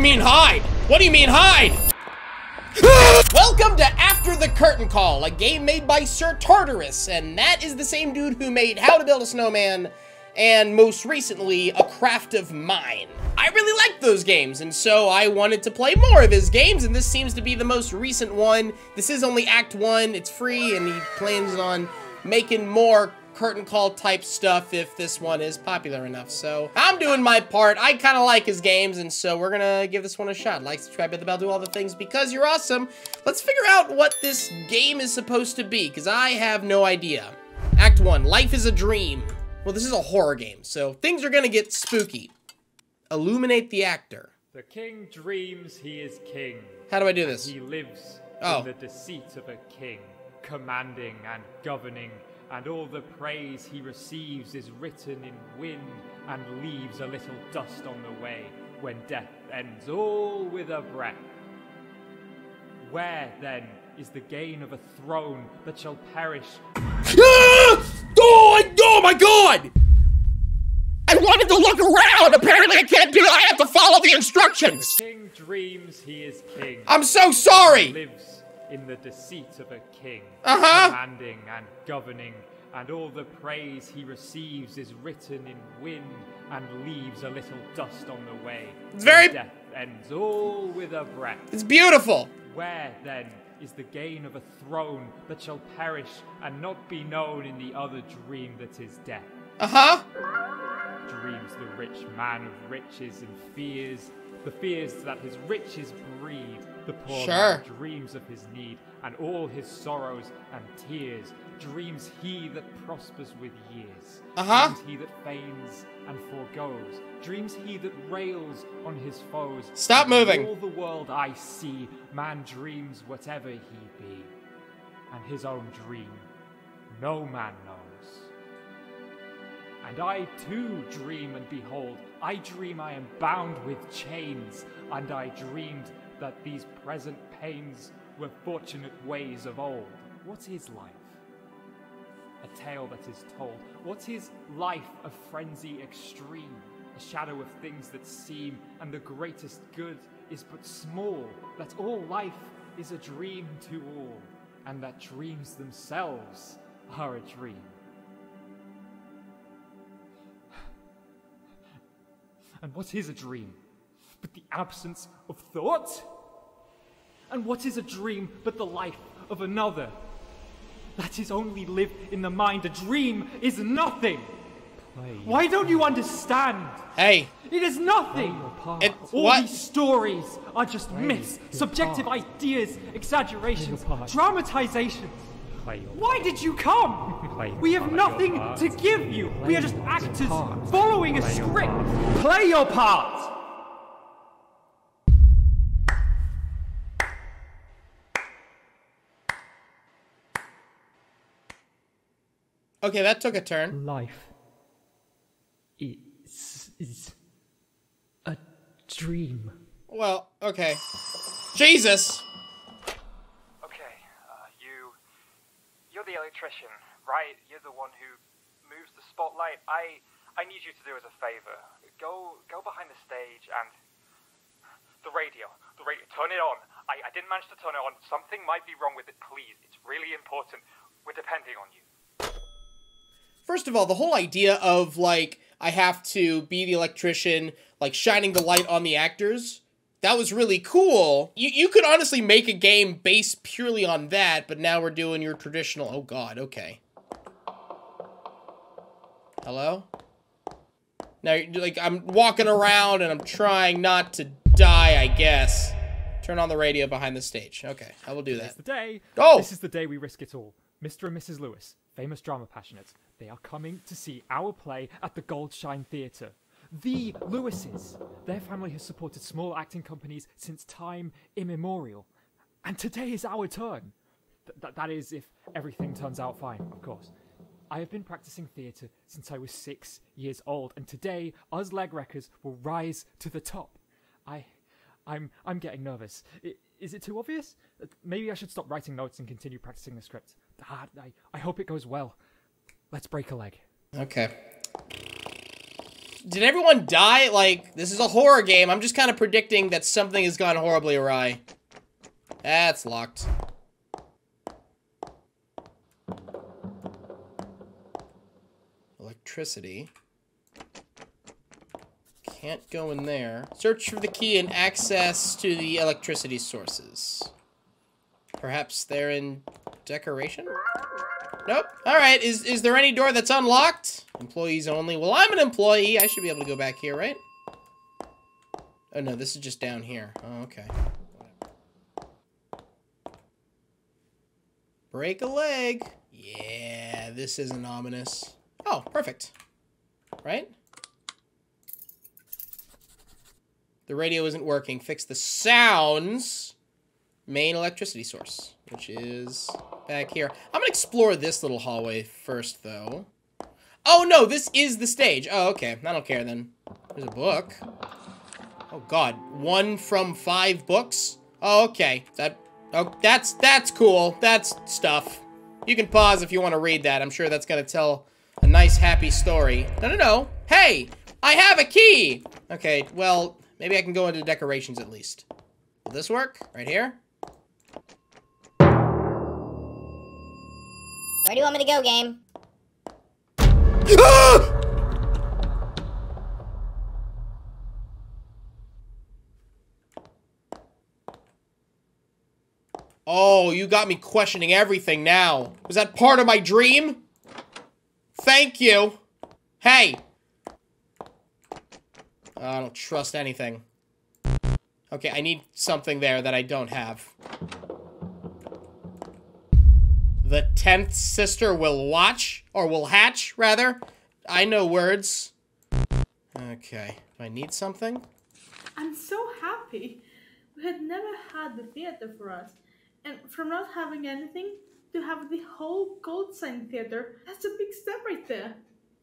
you mean hide? What do you mean hide? Welcome to After the Curtain Call, a game made by Sir Tartarus, and that is the same dude who made How to Build a Snowman, and most recently, A Craft of Mine. I really like those games, and so I wanted to play more of his games, and this seems to be the most recent one. This is only Act 1, it's free, and he plans on making more curtain call type stuff if this one is popular enough. So I'm doing my part. I kind of like his games, and so we're gonna give this one a shot. Like, subscribe, hit the bell, do all the things because you're awesome. Let's figure out what this game is supposed to be, because I have no idea. Act 1, Life is a Dream. Well, this is a horror game, so things are gonna get spooky. Illuminate the actor. The king dreams he is king. How do I do this? He lives Oh. in the deceit of a king, commanding and governing, and all the praise he receives is written in wind and leaves a little dust on the way when death ends all with a breath. Where, then, is the gain of a throne that shall perish Ah! Oh, oh my god! I wanted to look around. Apparently I can't do it. I have to follow the instructions. King dreams he is king. I'm so sorry. In the deceit of a king, Uh-huh. commanding and governing, and all the praise he receives is written in wind and leaves a little dust on the way. It's very- when Death ends all with a breath. It's beautiful. Where, then, is the gain of a throne that shall perish and not be known in the other dream that is death? Uh-huh. dreams the rich man of riches and fears, the fears that his riches breed. The poor Sure. man dreams of his need and all his sorrows and tears. Dreams he that prospers with years. Uh-huh. Dreams he that feigns and foregoes. Dreams he that rails on his foes. Stop And moving. All the world I see, man dreams whatever he be, and his own dream no man knows. And I too dream and behold, I dream I am bound with chains, and I dreamed that these present pains were fortunate ways of old. What is life? A tale that is told. What is life of frenzy extreme? A shadow of things that seem, and the greatest good is but small, that all life is a dream to all, and that dreams themselves are a dream. And what is a dream but the absence of thought? And what is a dream but the life of another? That is only lived in the mind. A dream is nothing. Why don't you understand? Hey, It is nothing. it, All what? these stories are just myths, subjective ideas, exaggerations, dramatizations. Why did you come? We have nothing to give you. We are just actors following a script. Play your part. Okay, that took a turn. Life is, is a dream. Well, okay. Jesus. Okay, uh, you. You're the electrician, right? You're the one who moves the spotlight. I. I need you to do us a favor. Go. Go behind the stage and. The radio. The radio. Turn it on. I, I didn't manage to turn it on. Something might be wrong with it. Please. It's really important. We're depending on you. First of all, the whole idea of like I have to be the electrician, like shining the light on the actors, that was really cool. You you could honestly make a game based purely on that, but now we're doing your traditional. Oh God, okay. Hello. Now, you're- like I'm walking around and I'm trying not to die. I guess. Turn on the radio behind the stage. Okay, I will do that. It's the day. Oh! This is the day we risk it all. Mr. and Mrs. Lewis, famous drama passionates, they are coming to see our play at the Goldshine Theatre. The Lewises. Their family has supported small acting companies since time immemorial. And today is our turn. Th- th- that is, if everything turns out fine, of course. I have been practicing theatre since I was six years old, and today us leg wreckers will rise to the top. I, I'm, I'm getting nervous. I, is it too obvious? Maybe I should stop writing notes and continue practicing the script. Ah, I, I hope it goes well. Let's break a leg. Okay. did everyone die? Like, this is a horror game. I'm just kind of predicting that something has gone horribly awry. That's locked. Electricity. Can't go in there. Search for the key and access to the electricity sources. Perhaps they're in decoration? Nope. Alright, is, is there any door that's unlocked? Employees only. Well, I'm an employee. I should be able to go back here, right? Oh, no, this is just down here. Oh, okay. Break a leg. Yeah, this isn't ominous. Oh, perfect. Right? The radio isn't working. Fix the sounds. Main electricity source, which is back here. I'm gonna explore this little hallway first, though. Oh, no, this is the stage. Oh, okay. I don't care, then. There's a book. Oh, God. One from five books? Oh, okay. That... Oh, that's... That's cool. That's stuff. You can pause if you want to read that. I'm sure that's gonna tell a nice, happy story. No, no, no. Hey! I have a key! Okay, well, maybe I can go into decorations at least. Will this work? Right here? Where do you want me to go, game? Oh, you got me questioning everything now. Was that part of my dream? Thank you. Hey. I don't trust anything. Okay, I need something there that I don't have. The tenth sister will watch, or will hatch, rather. I know words. Okay, do I need something? I'm so happy. We had never had the theater for us. And from not having anything to have the whole Goldshine Theater, that's a big step right there.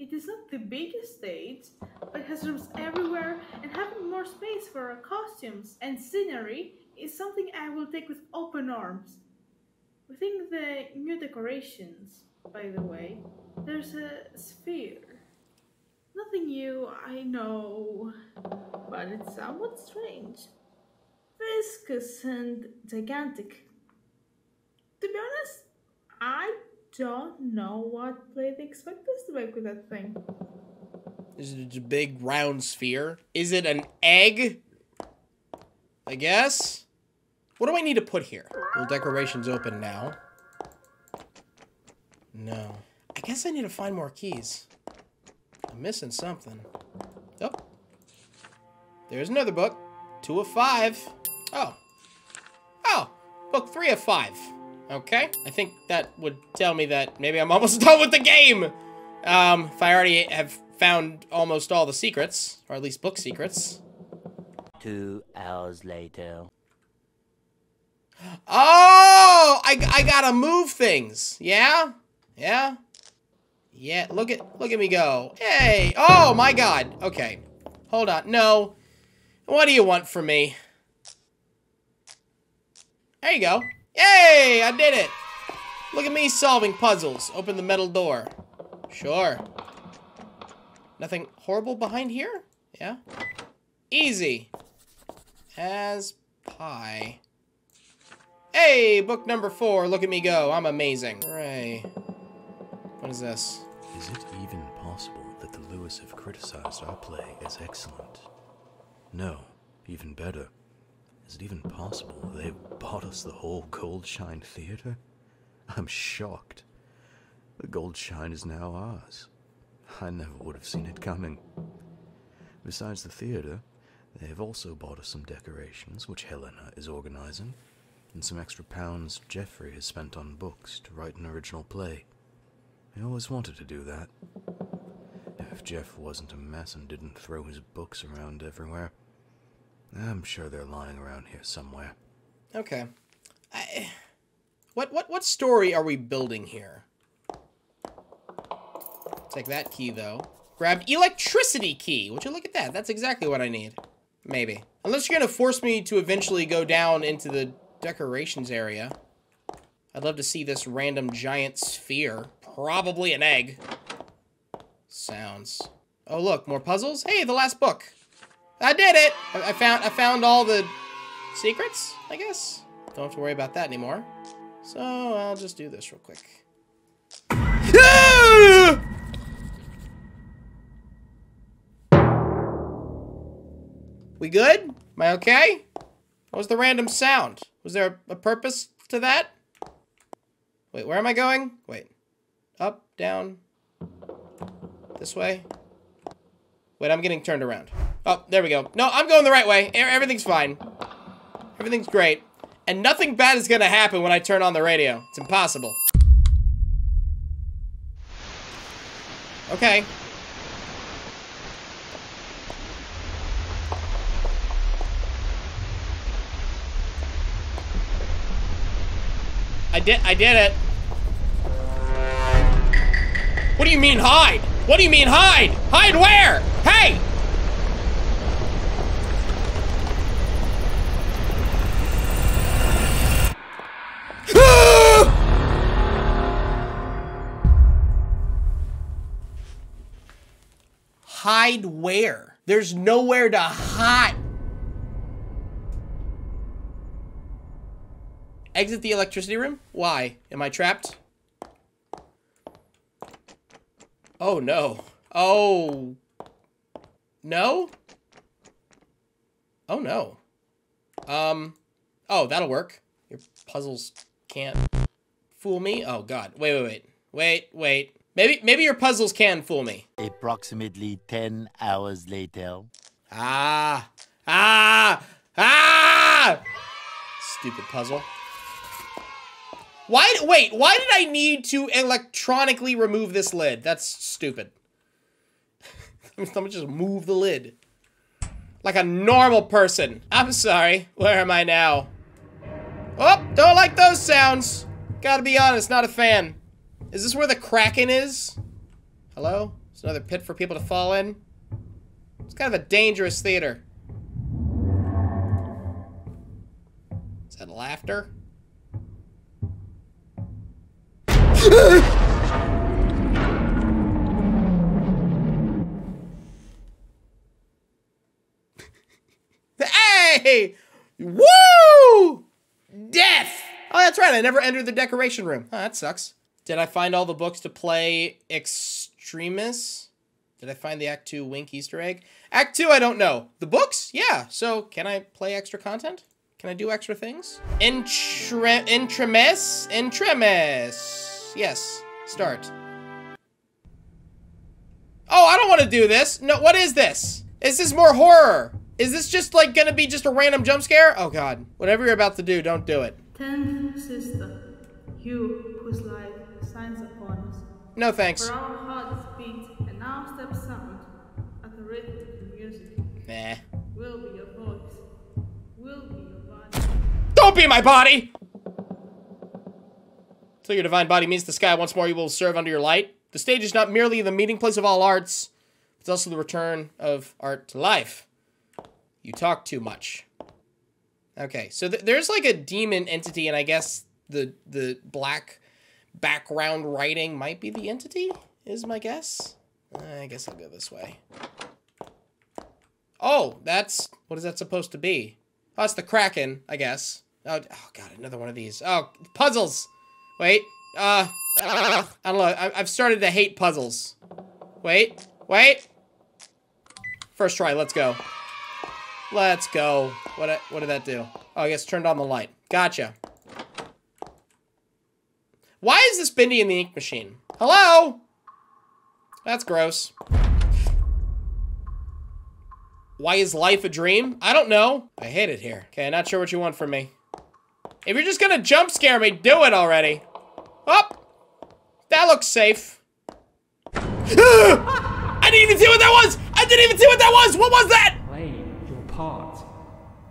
It is not the biggest stage, but has rooms everywhere, and having more space for our costumes and scenery is something I will take with open arms. Within the new decorations, by the way, there's a sphere. Nothing new, I know, but it's somewhat strange. Viscous and gigantic. To be honest, I don't know what play they expect us to make with that thing. Is it a big round sphere? Is it an egg? I guess? What do I need to put here? Will decorations open now? No. I guess I need to find more keys. I'm missing something. Oh. There's another book. Two of five. Oh. Oh. Book three of five. Okay. I think that would tell me that maybe I'm almost done with the game. Um, if I already have found almost all the secrets, or at least book secrets. Two hours later. Oh, I, I gotta move things. Yeah? Yeah? Yeah, look at, look at me go. Hey, oh my god. Okay, hold on. No, what do you want from me? There you go. Yay, I did it. Look at me solving puzzles. Open the metal door. Sure. Nothing horrible behind here? Yeah? Easy. As pie. Hey, book number four. Look at me go. I'm amazing. Hooray. What is this? Is it even possible that the Lewis have criticized our play as excellent? No, even better. Is it even possible they've bought us the whole Goldshine Theater? I'm shocked. The Goldshine is now ours. I never would have seen it coming. Besides the theater, they have also bought us some decorations, which Helena is organizing, and some extra pounds Jeffrey has spent on books to write an original play. I always wanted to do that. If Jeff wasn't a mess and didn't throw his books around everywhere, I'm sure they're lying around here somewhere. Okay. I, what what what story are we building here? Take that key though. Grab electricity key. Would you look at that? That's exactly what I need. Maybe. Unless you're gonna force me to eventually go down into the decorations area. I'd love to see this random giant sphere. Probably an egg. Sounds. Oh, look, more puzzles. Hey, the last book. I did it. I, I found I found all the secrets, I guess. Don't have to worry about that anymore. So I'll just do this real quick. We good? Am I okay? What was the random sound? Was there a, purpose to that? Wait, where am I going? Wait. Up, down, this way. Wait, I'm getting turned around. Oh, there we go. No, I'm going the right way. Everything's fine. Everything's great. And nothing bad is gonna happen when I turn on the radio. It's impossible. Okay. I did I did it. What do you mean hide? What do you mean hide? Hide where? Hey! hide where? There's nowhere to hide. Exit the electricity room? Why? Am I trapped? Oh no. Oh. No? Oh no. Um. Oh, that'll work. Your puzzles can't fool me. Oh god. Wait, wait, wait. Wait, wait. Maybe maybe your puzzles can fool me. Approximately 10 hours later. Ah. Ah. Ah! Stupid puzzle. Why, wait, why did I need to electronically remove this lid? That's stupid. Let me just move the lid. Like a normal person. I'm sorry. Where am I now? Oh, don't like those sounds. Gotta be honest, not a fan. Is this where the Kraken is? Hello? It's another pit for people to fall in? It's kind of a dangerous theater. Is that laughter? Hey! Woo! Death! Oh, that's right. I never entered the decoration room. Oh, that sucks. Did I find all the books to play Extremis? Did I find the Act 2 Wink Easter egg? Act 2, I don't know. The books? Yeah. So, can I play extra content? Can I do extra things? Intre Intremis? Yes. Start. Oh, I don't want to do this. No, what is this? Is this more horror? Is this just like gonna be just a random jump scare? Oh god. Whatever you're about to do, don't do it. Tenth sister, you whose life signs upon us. No thanks. For our hearts beat and our steps sound at the rhythm of the music. Nah. Will be your voice. Will be your body. Don't be my body! So your divine body means the sky once more you will serve under your light. The stage is not merely the meeting place of all arts, it's also the return of art to life. You talk too much. Okay, so th there's like a demon entity, and I guess the the black background writing might be the entity, is my guess. I guess I'll go this way. Oh, that's, what is that supposed to be? Oh, it's the Kraken, I guess. Oh, oh god, another one of these. Oh, puzzles! Wait, uh, I don't know, I, I've started to hate puzzles. Wait, wait! First try, let's go. Let's go. What, what did that do? Oh, I guess turned on the light. Gotcha. Why is this Bendy in the ink machine? Hello? That's gross. Why is life a dream? I don't know. I hate it here. Okay, not sure what you want from me. If you're just gonna jump scare me, do it already. Oh! That looks safe. Ah! I didn't even see what that was! I didn't even see what that was! What was that? Play your part.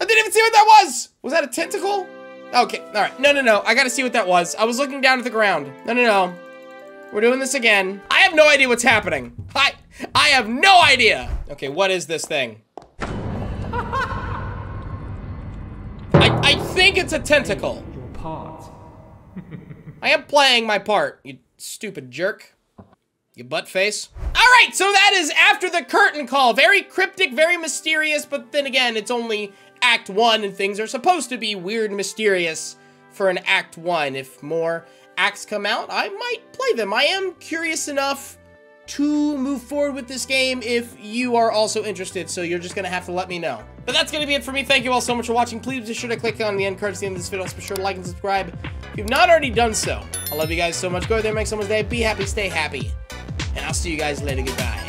I didn't even see what that was! Was that a tentacle? Okay, alright. No, no, no. I gotta see what that was. I was looking down at the ground. No, no, no. We're doing this again. I have no idea what's happening. I, I have no idea. Okay, what is this thing? Think it's a tentacle. Your part. I am playing my part, you stupid jerk. You butt face. All right, so that is after the curtain call. Very cryptic, very mysterious, but then again, it's only Act 1 and things are supposed to be weird and mysterious for an Act 1. If more acts come out, I might play them. I am curious enough to move forward with this game if you are also interested, so you're just gonna have to let me know. But that's gonna be it for me. Thank you all so much for watching. Please be sure to click on the end cards at the end of this video. be sure to like and subscribe if you've not already done so. I love you guys so much. Go out there, make someone's day. Be happy, stay happy. And I'll see you guys later. Goodbye.